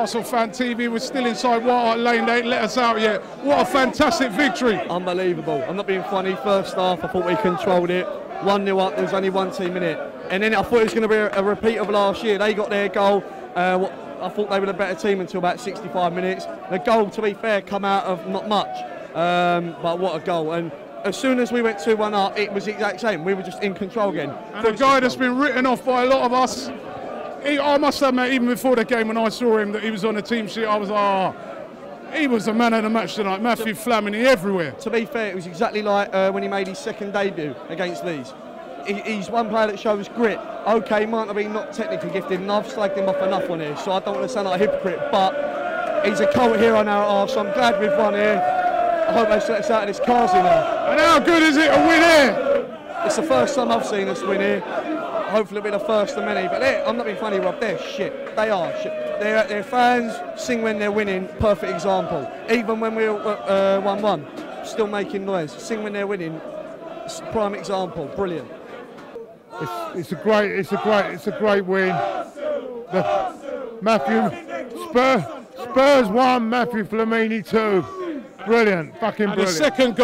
Arsenal Fan TV. We're still inside White Lane. They ain't let us out yet. What a fantastic victory. Unbelievable. I'm not being funny. First half, I thought we controlled it. 1 0 up, there was only one team in it. And then I thought it was going to be a, a repeat of last year. They got their goal. Uh, what- I thought they were the better team until about 65 minutes. The goal, to be fair, come out of not much. Um, but what a goal. And as soon as we went 2 1 up, it was the exact same. We were just in control again. And a guy that's been written off by a lot of us. He, I must admit, even before the game, when I saw him that he was on the team sheet, I was like, ah, he was the man of the match tonight. Mathieu Flamini everywhere. to be fair, it was exactly like uh, when he made his second debut against Leeds. He, he's one player that shows grit. Okay, might not be not technically gifted, and I've slagged him off enough on here, so I don't want to sound like a hypocrite, but he's a cult hero now at half, so I'm glad we've won here. I hope they set us out of this Carsey now. And how good is it to win here? It's the first time I've seen us win here. Hopefully it'll be the first of many, but I'm not being funny, Rob. They're shit. They are shit. Their, their fans sing when they're winning. Perfect example. Even when we're uh, 1-1, still making noise. Sing when they're winning. Prime example. Brilliant. It's, it's a great, it's a great, it's a great win. The, Matthew Spurs, Spurs one, Mathieu Flamini two. Brilliant, fucking And the brilliant. second goal.